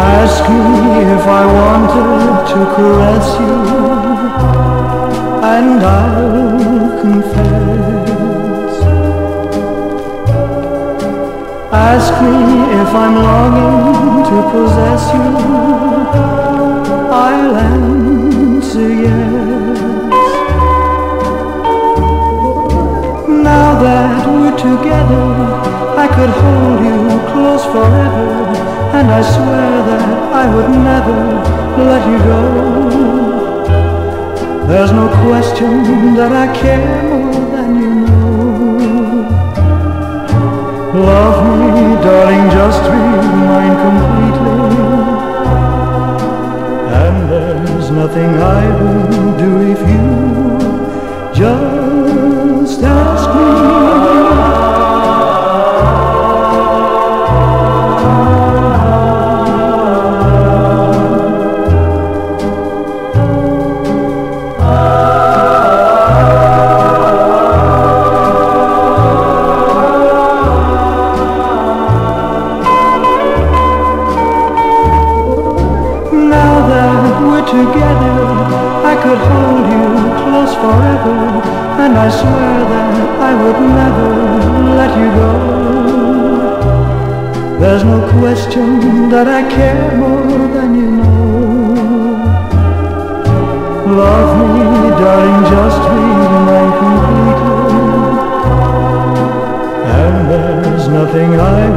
Ask me if I wanted to caress you, and I'll confess. Ask me if I'm longing to possess you, I'll answer yes. Now that we're together, I could hold you close forever, and I swear that I would never let you go. There's no question that I care more than you know. Love me, darling, just be mine completely. And there's nothing I will do if you just could hold you close forever, and I swear that I would never let you go. There's no question that I care more than you know. Love me, darling, just be mine completely. And there's nothing I